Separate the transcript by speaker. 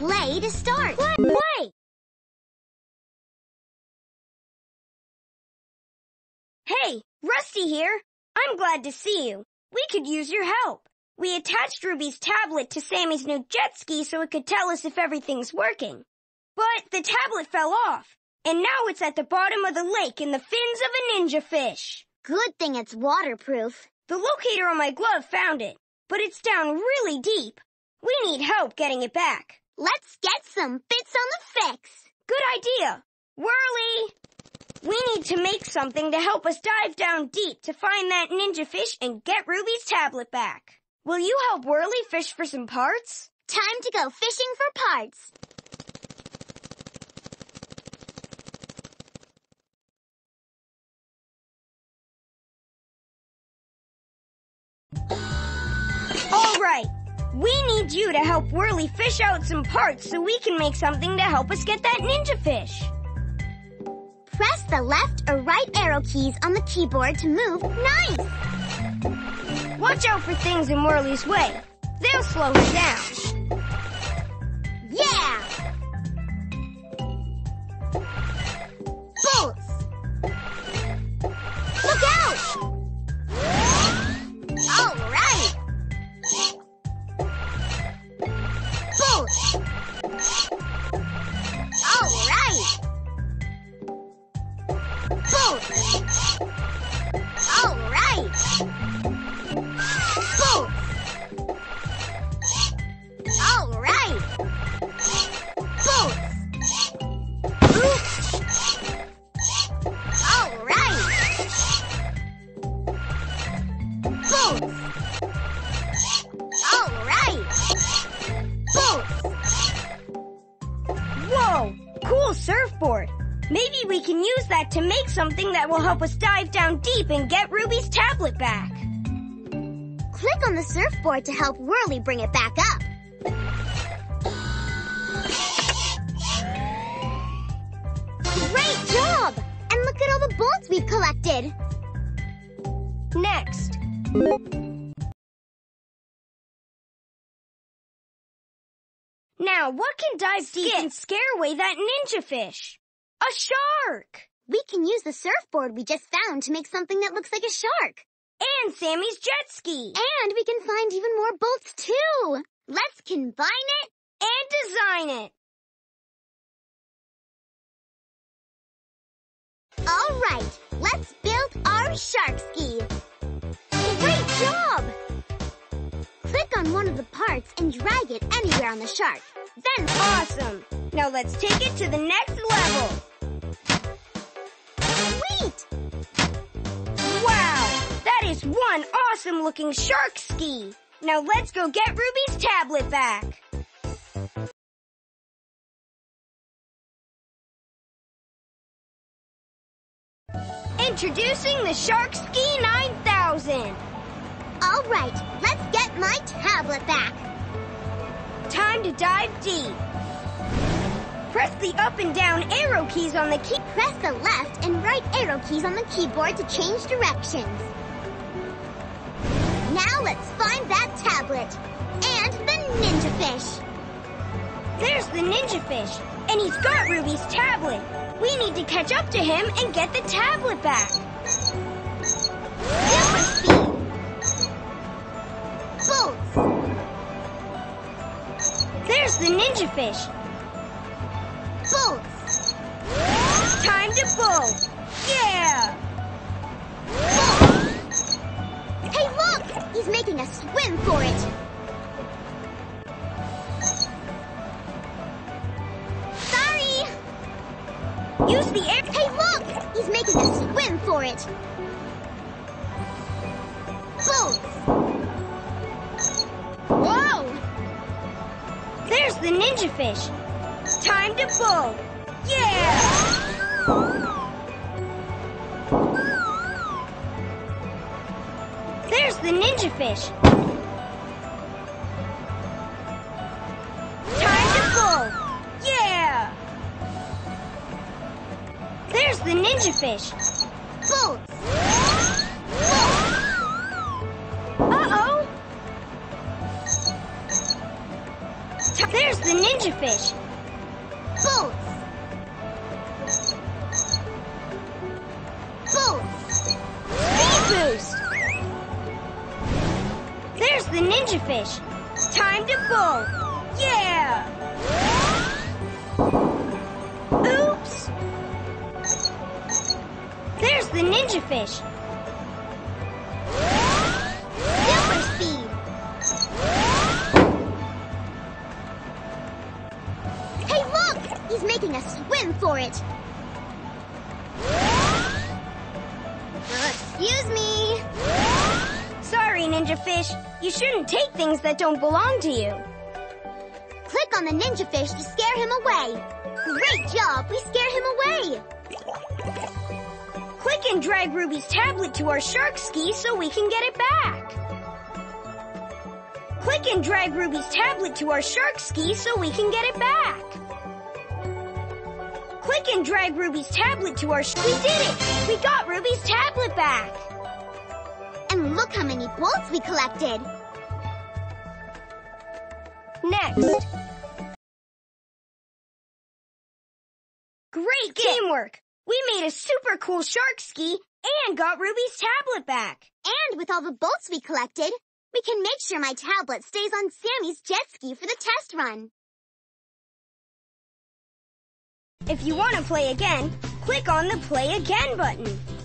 Speaker 1: play to start. Play! play.
Speaker 2: Hey, Rusty here. I'm glad to see you. We could use your help. We attached Ruby's tablet to Sammy's new jet ski so it could tell us if everything's working. But the tablet fell off, and now it's at the bottom of the lake in the fins of a ninja fish.
Speaker 1: Good thing it's waterproof.
Speaker 2: The locator on my glove found it, but it's down really deep. We need help getting it back.
Speaker 1: Let's get some bits on the fix.
Speaker 2: Good idea. Whirly! We need to make something to help us dive down deep to find that ninja fish and get Ruby's tablet back. Will you help Whirly fish for some parts?
Speaker 1: Time to go fishing for parts.
Speaker 2: All right. We need you to help Whirly fish out some parts so we can make something to help us get that ninja fish.
Speaker 1: Press the left or right arrow keys on the keyboard to move. Nice!
Speaker 2: Watch out for things in Whirly's way. They'll slow her down. Maybe we can use that to make something that will help us dive down deep and get Ruby's tablet back.
Speaker 1: Click on the surfboard to help Whirly bring it back up. Great job! And look at all the bolts we've collected.
Speaker 2: Next. Now, what can dive deep and scare away that ninja fish? A shark!
Speaker 1: We can use the surfboard we just found to make something that looks like a shark.
Speaker 2: And Sammy's jet ski!
Speaker 1: And we can find even more bolts too. Let's combine it.
Speaker 2: And design it!
Speaker 1: All right, let's build our shark ski. Great job! Click on one of the parts and drag it anywhere on the shark. Then
Speaker 2: Awesome! Now let's take it to the next level! Is one awesome looking shark ski! Now let's go get Ruby's tablet back! Introducing the Shark Ski 9000!
Speaker 1: All right, let's get my tablet back.
Speaker 2: Time to dive deep. Press the up and down arrow keys on the key.
Speaker 1: Press the left and right arrow keys on the keyboard to change directions. Now let's find that tablet. And the ninja fish.
Speaker 2: There's the ninja fish, and he's got Ruby's tablet. We need to catch up to him and get the tablet back.
Speaker 1: Speed.
Speaker 2: There's the ninja fish.
Speaker 1: Bolts.
Speaker 2: Time to pull. Yeah!
Speaker 1: He's making a swim for it. Sorry!
Speaker 2: Use the air.
Speaker 1: Hey, look! He's making a swim for it. Bolts.
Speaker 2: Whoa! There's the ninja fish. Time to pull. Yeah! Ninja fish. Time to pull. Yeah! There's the ninja fish.
Speaker 1: Bolts.
Speaker 2: Uh-oh! There's the ninja fish.
Speaker 1: Bolts.
Speaker 2: The ninja fish. Time to bolt. Yeah! Oops! There's the ninja fish.
Speaker 1: Super speed. Hey, look! He's making us swim for it. Excuse me.
Speaker 2: Ninja fish. You shouldn't take things that don't belong to you.
Speaker 1: Click on the ninja fish to scare him away. Great job! We scared him away.
Speaker 2: Click and drag Ruby's tablet to our shark ski so we can get it back. Click and drag Ruby's tablet to our shark ski so we can get it back. Click and drag Ruby's tablet to our We did it! We got Ruby's tablet back!
Speaker 1: Look how many bolts we collected.
Speaker 2: Next. Great teamwork! We made a super cool shark ski and got Ruby's tablet back.
Speaker 1: And with all the bolts we collected, we can make sure my tablet stays on Sammy's jet ski for the test run.
Speaker 2: If you want to play again, click on the Play Again button.